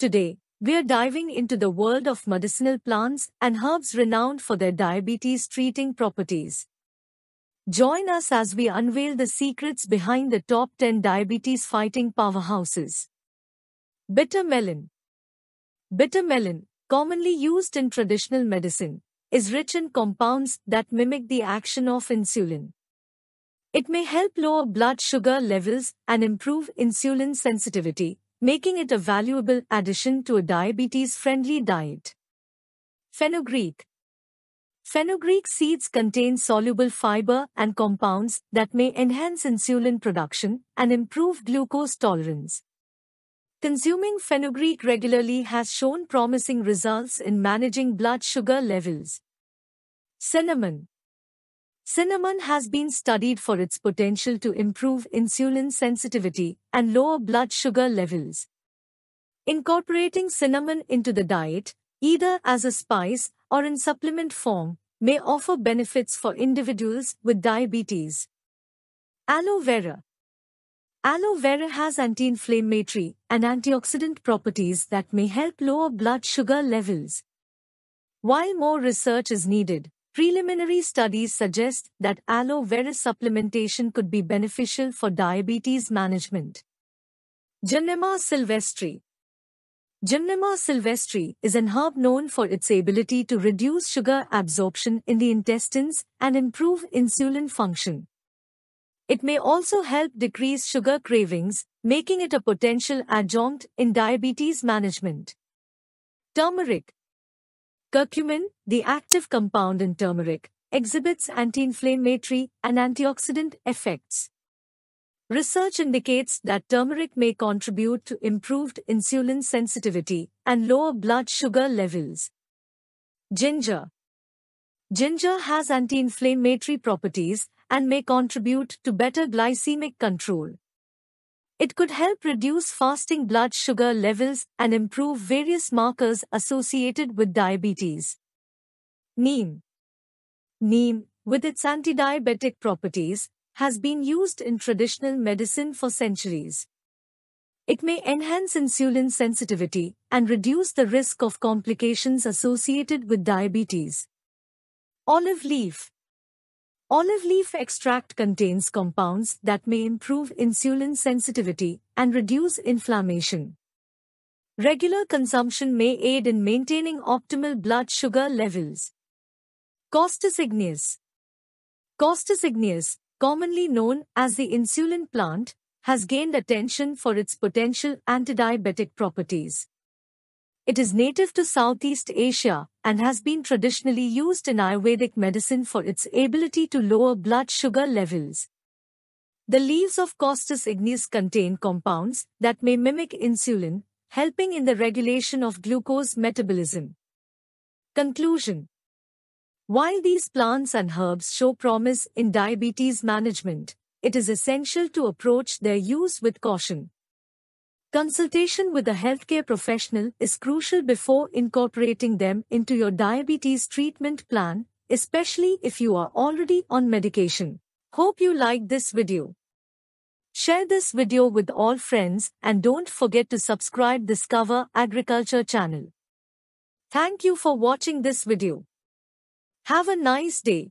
Today, we are diving into the world of medicinal plants and herbs renowned for their diabetes treating properties. Join us as we unveil the secrets behind the top 10 diabetes fighting powerhouses. Bitter melon. Bitter melon, commonly used in traditional medicine, is rich in compounds that mimic the action of insulin. It may help lower blood sugar levels and improve insulin sensitivity, making it a valuable addition to a diabetes-friendly diet. Fenugreek Fenugreek seeds contain soluble fiber and compounds that may enhance insulin production and improve glucose tolerance. Consuming fenugreek regularly has shown promising results in managing blood sugar levels. Cinnamon Cinnamon has been studied for its potential to improve insulin sensitivity and lower blood sugar levels. Incorporating cinnamon into the diet, either as a spice or in supplement form, may offer benefits for individuals with diabetes. Aloe vera. Aloe vera has anti-inflammatory and antioxidant properties that may help lower blood sugar levels. While more research is needed, preliminary studies suggest that aloe vera supplementation could be beneficial for diabetes management. Gymnema sylvestre Gymnema sylvestre is an herb known for its ability to reduce sugar absorption in the intestines and improve insulin function. It may also help decrease sugar cravings, making it a potential adjunct in diabetes management. Turmeric Curcumin, the active compound in turmeric, exhibits anti-inflammatory and antioxidant effects. Research indicates that turmeric may contribute to improved insulin sensitivity and lower blood sugar levels. Ginger Ginger has anti-inflammatory properties and may contribute to better glycemic control. It could help reduce fasting blood sugar levels and improve various markers associated with diabetes. Neem Neem, with its anti-diabetic properties, has been used in traditional medicine for centuries. It may enhance insulin sensitivity and reduce the risk of complications associated with diabetes. Olive leaf Olive leaf extract contains compounds that may improve insulin sensitivity and reduce inflammation. Regular consumption may aid in maintaining optimal blood sugar levels. Costus igneus Costus igneus, commonly known as the insulin plant, has gained attention for its potential antidiabetic properties. It is native to Southeast Asia and has been traditionally used in Ayurvedic medicine for its ability to lower blood sugar levels. The leaves of Costus igneus contain compounds that may mimic insulin, helping in the regulation of glucose metabolism. Conclusion while these plants and herbs show promise in diabetes management, it is essential to approach their use with caution. Consultation with a healthcare professional is crucial before incorporating them into your diabetes treatment plan, especially if you are already on medication. Hope you liked this video. Share this video with all friends and don't forget to subscribe Discover Agriculture channel. Thank you for watching this video. Have a nice day.